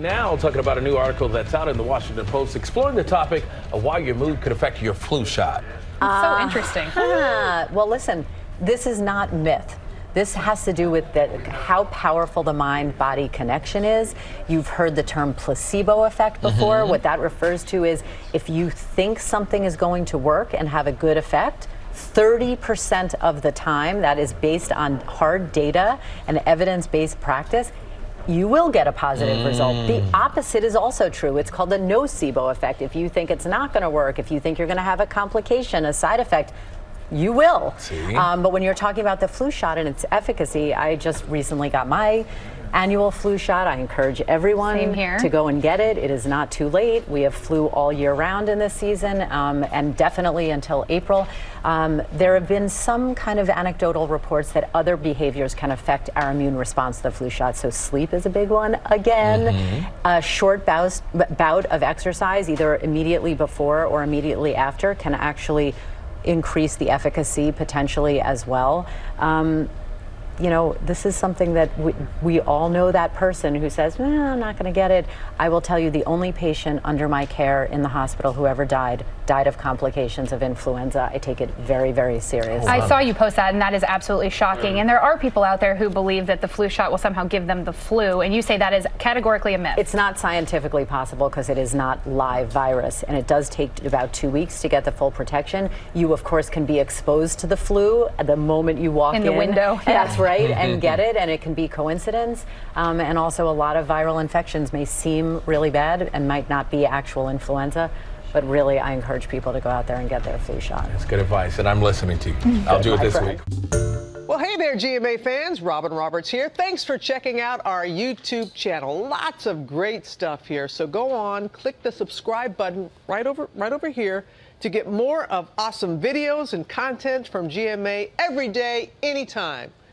Now, talking about a new article that's out in the Washington Post exploring the topic of why your mood could affect your flu shot. so interesting. Ah, well, listen, this is not myth. This has to do with the, how powerful the mind body connection is. You've heard the term placebo effect before. What that refers to is if you think something is going to work and have a good effect, 30% of the time, that is based on hard data and evidence based practice, you will get a positive result. The mm. opposite is also true. It's called the nocebo effect. If you think it's not going to work, if you think you're going to have a complication, a side effect, you will. Um, but when you're talking about the flu shot and its efficacy, I just recently got my annual flu shot. I encourage everyone here. to go and get it. It is not too late. We have flu all year round in this season um, and definitely until April. Um, there have been some kind of anecdotal reports that other behaviors can affect our immune response to the flu shot. So, sleep is a big one. Again, a short bout, bout of exercise, either immediately before or immediately after, can actually increase the efficacy potentially as well. Um, you know, this is something that we, we all know that person who says, "Eh, I'm not going to get it. I will tell you the only patient under my care in the hospital who ever died, died of complications of influenza. I take it very, very seriously. I saw you post that, and that is absolutely shocking. And there are people out there who believe that the flu shot will somehow give them the flu, and you say that is categorically a myth. It's not scientifically possible because it is not live virus, and it does take about two weeks to get the full protection. You, of course, can be exposed to the flu at the moment you walk In in. the window, That's yeah. Right, and get it, and it can be coincidence. Um, and also, a lot of viral infections may seem really bad and might not be actual influenza. But really, I encourage people to go out there and get their flu shot. That's good advice, and I'm listening to you. I'll do it this friend. week. Well, hey there, GMA fans. Robin Roberts here. Thanks for checking out our YouTube channel. Lots of great stuff here. So go on, click the subscribe button right over right over here to get more of awesome videos and content from GMA every day, anytime.